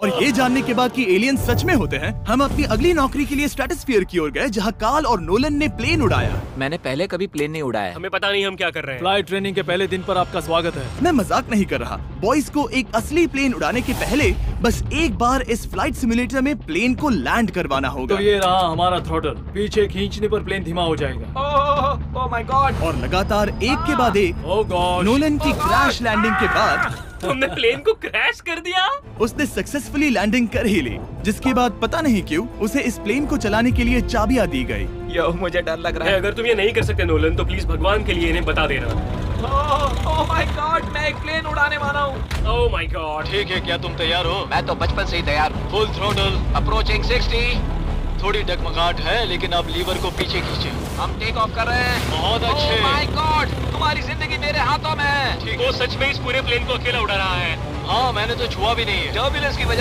और ये जानने के बाद कि एलियन सच में होते हैं हम अपनी अगली नौकरी के लिए स्ट्रेटोस्फीयर की ओर गए जहाँ काल और नोलन ने प्लेन उड़ाया मैंने पहले कभी प्लेन नहीं उड़ाया है हमें पता नहीं हम क्या कर रहे हैं फ़्लाइट ट्रेनिंग के पहले दिन पर आपका स्वागत है मैं मज़ाक नहीं कर रहा बॉयज़ को एक असली प्लेन उड़ाने के पहले बस एक बार इस फ़्लाइट सिमुलेटर में प्लेन को लैंड करवाना होगा तो ये रहा हमारा थ्रोटल पीछे खींचने पर प्लेन धीमा हो जाएगा ओह माय गॉड और लगातार एक के बाद एक नोलन की क्रैश लैंडिंग के बाद तुमने प्लेन को क्रैश कर दिया? उसने सक्सेसफुली लैंडिंग कर ही ली जिसके बाद पता नहीं क्यों उसे इस प्लेन को चलाने के लिए चाबियाँ दी गई। यो मुझे डर लग रहा है। अगर तुम ये नहीं कर सकते नोलन तो प्लीज़ भगवान के लिए इन्हें बता देना। ओह माय गॉड मैं एक प्लेन उड़ाने वाला हूँ। ओह माय गॉड ठीक है क्या तुम तैयार हो? मैं तो बचपन से ही तैयार हूँ। फुल थ्रोटल अप्रोचिंग 60 थोड़ी डगमगाहट है लेकिन अब लीवर को पीछे खींचे। हम टेक ऑफ़ कर रहे हैं। बहुत अच्छे। ओह माय गॉड तुम्हारी ज़िंदगी मेरे हाथों में है। वो सच में इस पूरे प्लेन को अकेला उड़ा रहा है। हाँ मैंने तो छुआ भी नहीं है। टर्बुलेंस की वजह